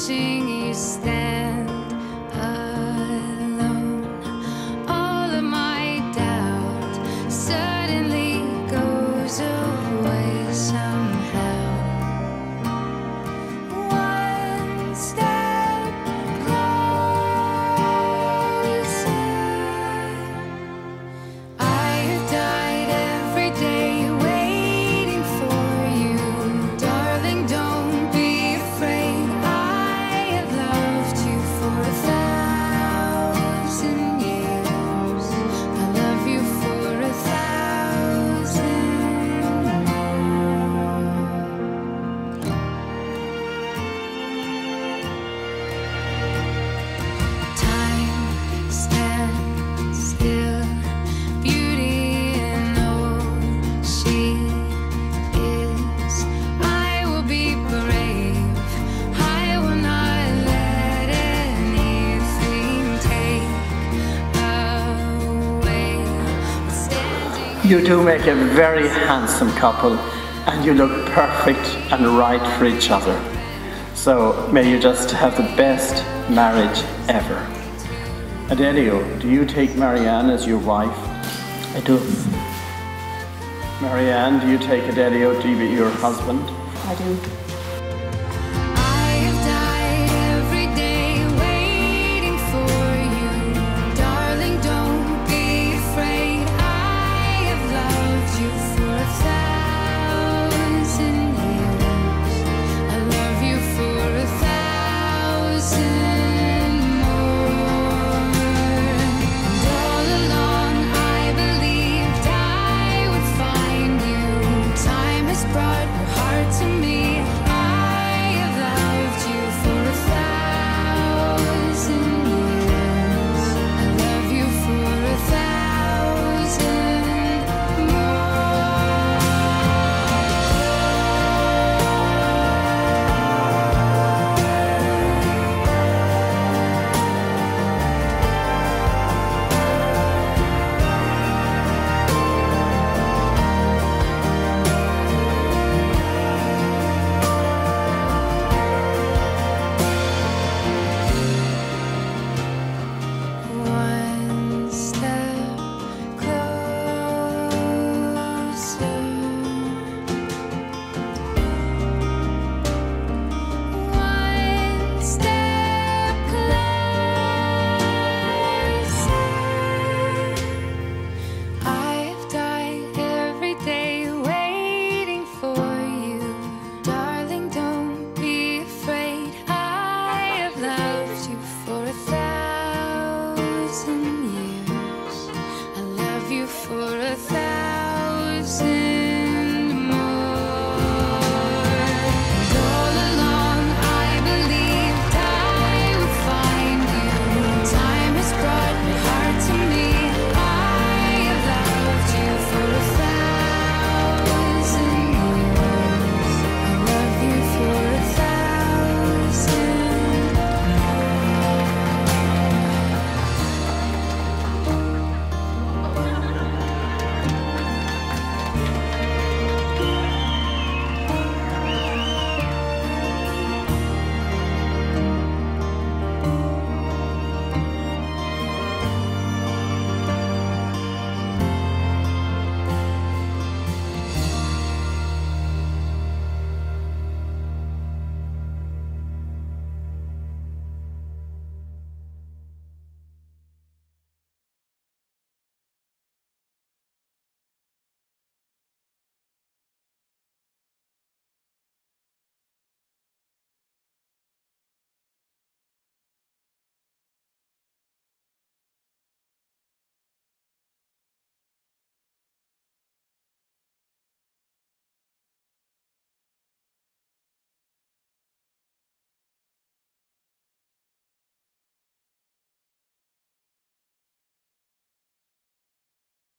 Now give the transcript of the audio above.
watching is You do make a very handsome couple and you look perfect and right for each other. So may you just have the best marriage ever. Adelio, do you take Marianne as your wife? I do. Marianne, do you take Adelio to be your husband? I do. sin.